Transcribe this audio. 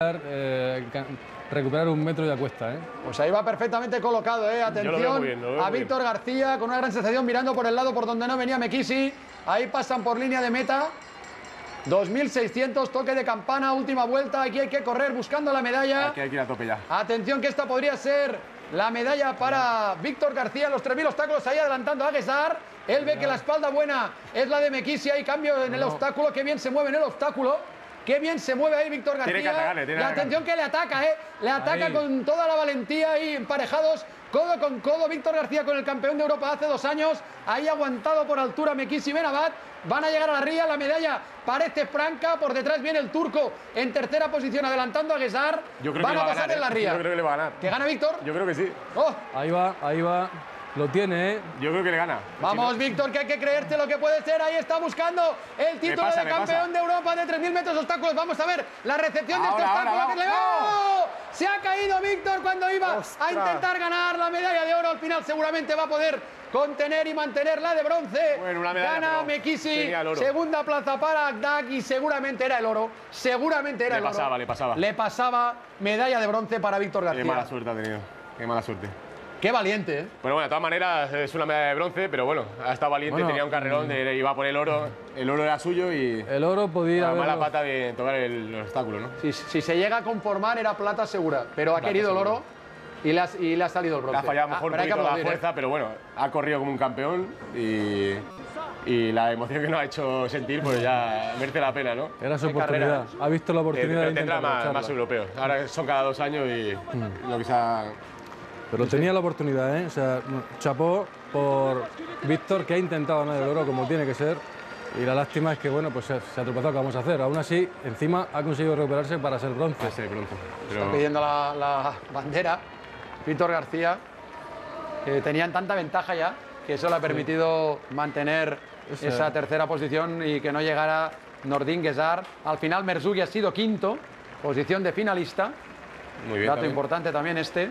eh, recuperar un metro ya cuesta, ¿eh? Pues ahí va perfectamente colocado, ¿eh? Atención bien, a Víctor García con una gran sensación mirando por el lado por donde no venía Mekisi. Ahí pasan por línea de meta. 2.600, toque de campana, última vuelta. Aquí hay que correr buscando la medalla. Aquí hay que ir a tope ya. Atención que esta podría ser la medalla para Víctor García. Los 3.000 obstáculos ahí adelantando a Guesar. Él ve que la espalda buena es la de Mekisi. Hay cambio en el obstáculo. Qué bien se mueve en el obstáculo. Qué bien se mueve ahí Víctor García. Tiene que atacarle, tiene y que atención que le ataca, ¿eh? Le ataca Ahí. con toda la valentía ahí emparejados. Codo con codo, Víctor García con el campeón de Europa hace dos años. Ahí aguantado por altura Mekisi Benabat. Van a llegar a la ría, la medalla parece franca. Por detrás viene el turco en tercera posición, adelantando a Guesar. Yo creo Van a va a pasar ganar. en la ¿eh? ría. Yo creo que le va a ganar. ¿Que gana Víctor? Yo creo que sí. ¡Oh! Ahí va, ahí va. Lo tiene, ¿eh? Yo creo que le gana. Vamos, Víctor, que hay que creerte lo que puede ser. Ahí está buscando el título pasa, de campeón de Europa de 3.000 metros obstáculos. Vamos a ver la recepción de este ahora, obstáculo. que le. ¡Oh! Se ha caído Víctor cuando iba a intentar ganar la medalla de oro. Al final seguramente va a poder contener y mantener la de bronce. Bueno, una medalla, Gana Mekisi. Segunda plaza para Agdak y seguramente era el oro. Seguramente era Le el oro. pasaba, le pasaba. Le pasaba medalla de bronce para Víctor Qué García. mala suerte ha tenido. Qué mala suerte. Qué valiente, ¿eh? Pero bueno, de todas maneras es una medalla de bronce, pero bueno, ha estado valiente, Bueno, tenía un carrerón, de, iba por el oro, el oro era suyo y El oro podía la haberlo- mala pata de tocar el, el obstáculo, ¿no? Si, si se llega a conformar era plata segura, pero ha querido el oro y le ha, y le ha salido el Le bronce. ha fallado a Ah, mejor un poquito la ¿eh? fuerza, pero bueno, ha corrido como un campeón y, y la emoción que nos ha hecho sentir, pues ya merece la pena, ¿no? Era su Qué carrera. oportunidad. Ha visto la Eh, oportunidad pero de tendrá más, europeos. Ahora son cada dos años y lo que se ha... Pero tenía la oportunidad, ¿eh? O sea, chapó por Víctor, que ha intentado ganar el oro como tiene que ser. Y la lástima es que, bueno, pues se, ha tropezado, ¿qué vamos a hacer? Aún así, encima ha conseguido recuperarse para ser bronce. Bronce. Está pidiendo la, la bandera Víctor García, que tenían tanta ventaja ya que eso le ha permitido mantener esa tercera posición y que no llegara Nordin Guesar. Al final Merzugi ha sido quinto, posición de finalista. muy bien. Dato también. importante también este.